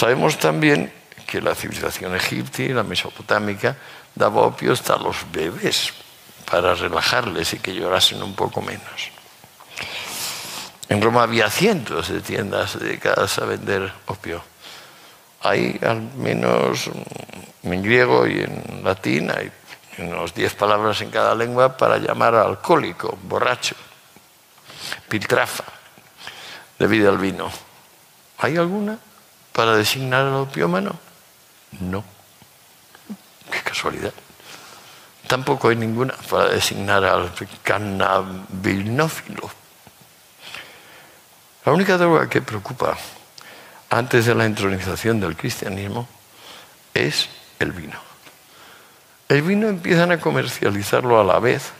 Sabemos también que la civilización egipcia y la mesopotámica daba opio hasta a los bebés para relajarles y que llorasen un poco menos. En Roma había cientos de tiendas dedicadas a vender opio. Hay al menos en griego y en latín, hay unos diez palabras en cada lengua para llamar al alcohólico, borracho, piltrafa, debido al vino. ¿Hay alguna para designar al opiómano? No. Qué casualidad. Tampoco hay ninguna para designar al cannabinófilo. La única droga que preocupa antes de la entronización del cristianismo es el vino. El vino empiezan a comercializarlo a la vez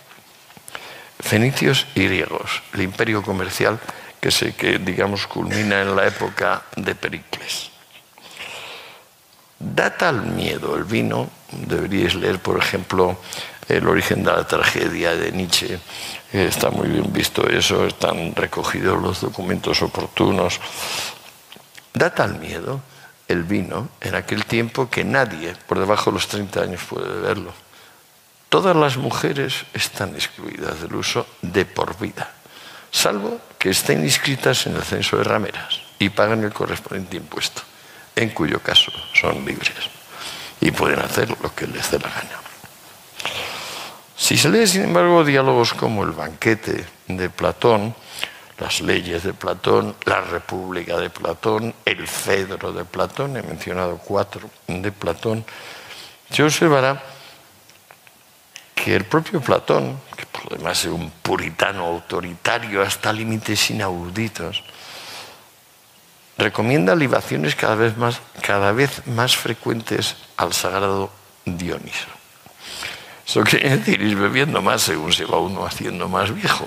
fenicios y griegos, el imperio comercial que, se, que digamos culmina en la época de Da tal miedo el vino, deberíais leer, por ejemplo, El origen de la tragedia de Nietzsche, está muy bien visto eso, están recogidos los documentos oportunos. Da tal miedo el vino en aquel tiempo que nadie por debajo de los 30 años puede beberlo. Todas las mujeres están excluidas del uso de por vida, salvo que estén inscritas en el censo de rameras y paguen el correspondiente impuesto, en cuyo caso son libres y pueden hacer lo que les dé la gana. Si se lee, sin embargo, diálogos como el banquete de Platón, las leyes de Platón, la República de Platón, el Fedro de Platón, he mencionado cuatro de Platón, se observará que el propio Platón, que por lo demás es un puritano autoritario hasta límites inauditos, recomienda libaciones cada vez más, cada vez más frecuentes al sagrado Dioniso. Eso quiere decir ir bebiendo más según se va uno haciendo más viejo.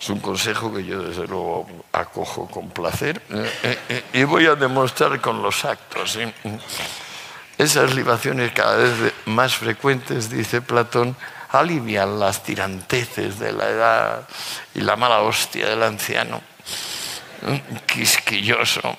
Es un consejo que yo desde luego acojo con placer eh, eh, eh, y voy a demostrar con los actos. Esas libaciones cada vez más frecuentes, dice Platón, alivian las tiranteces de la edad y la mala hostia del anciano, quisquilloso